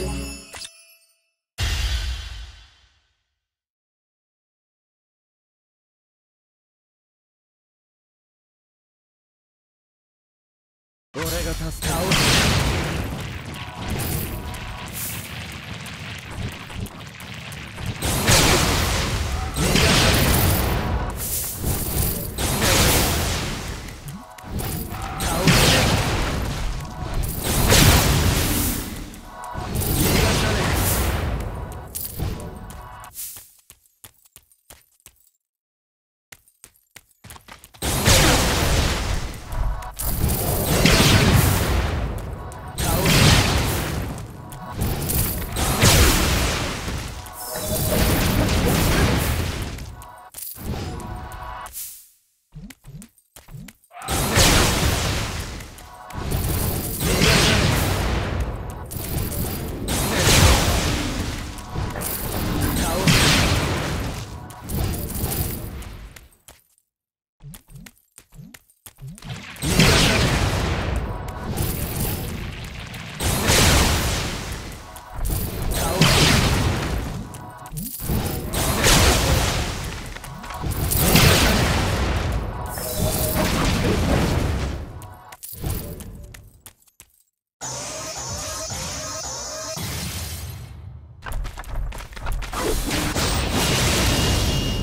俺が助かう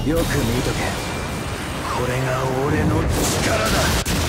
よく見とけ。これが俺の力だ。